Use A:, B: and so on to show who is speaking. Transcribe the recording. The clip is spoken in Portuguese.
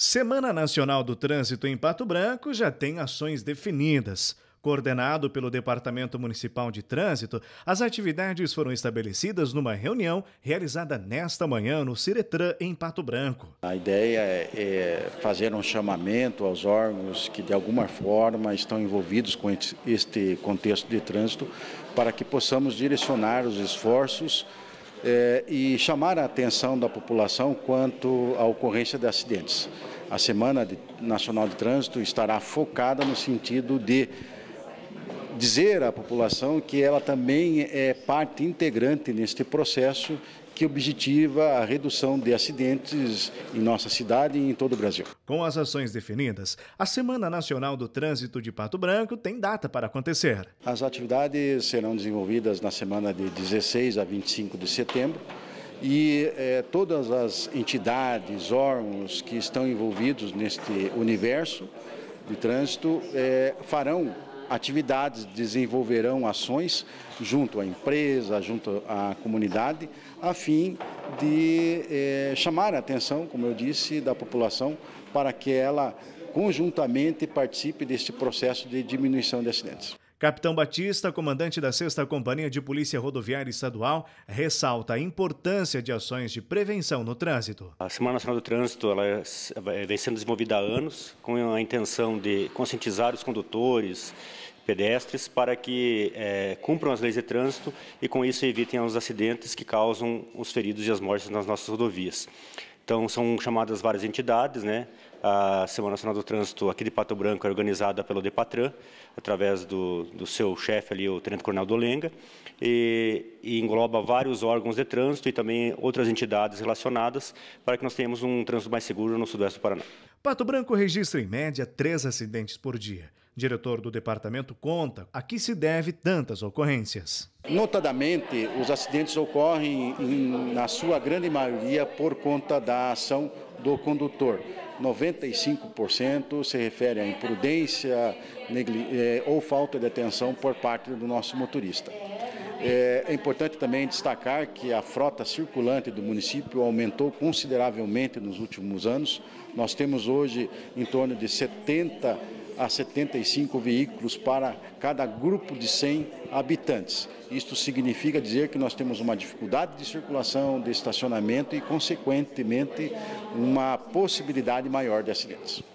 A: Semana Nacional do Trânsito em Pato Branco já tem ações definidas. Coordenado pelo Departamento Municipal de Trânsito, as atividades foram estabelecidas numa reunião realizada nesta manhã no Ciretran, em Pato Branco.
B: A ideia é fazer um chamamento aos órgãos que, de alguma forma, estão envolvidos com este contexto de trânsito para que possamos direcionar os esforços é, e chamar a atenção da população quanto à ocorrência de acidentes. A Semana Nacional de Trânsito estará focada no sentido de dizer à população que ela também é parte integrante neste processo que objetiva a redução de acidentes em nossa cidade e em todo o Brasil.
A: Com as ações definidas, a Semana Nacional do Trânsito de Pato Branco tem data para acontecer.
B: As atividades serão desenvolvidas na semana de 16 a 25 de setembro e eh, todas as entidades, órgãos que estão envolvidos neste universo de trânsito eh, farão atividades, desenvolverão ações junto à empresa, junto à comunidade, a fim de eh, chamar a atenção, como eu disse, da população para que ela conjuntamente participe deste processo de diminuição de acidentes.
A: Capitão Batista, comandante da 6 Companhia de Polícia Rodoviária Estadual, ressalta a importância de ações de prevenção no trânsito.
C: A Semana Nacional do Trânsito ela é, vem sendo desenvolvida há anos com a intenção de conscientizar os condutores, pedestres, para que é, cumpram as leis de trânsito e com isso evitem os acidentes que causam os feridos e as mortes nas nossas rodovias. Então, são chamadas várias entidades, né? A Semana Nacional do Trânsito aqui de Pato Branco é organizada pelo Depatran, através do, do seu chefe ali, o Tenente Coronel Dolenga, e, e, engloba vários órgãos de trânsito e também outras entidades relacionadas para que nós tenhamos um trânsito mais seguro no sudoeste do Paraná.
A: Pato Branco registra em média três acidentes por dia. Diretor do departamento conta a que se deve tantas ocorrências.
B: Notadamente, os acidentes ocorrem, em, na sua grande maioria, por conta da ação do condutor. 95% se refere à imprudência é, ou falta de atenção por parte do nosso motorista. É, é, importante também destacar que a frota circulante do município aumentou consideravelmente nos últimos anos. Nós temos hoje em torno de 70 a 75 veículos para cada grupo de 100 habitantes. Isto significa dizer que nós temos uma dificuldade de circulação, de estacionamento e, consequentemente, uma possibilidade maior de acidentes.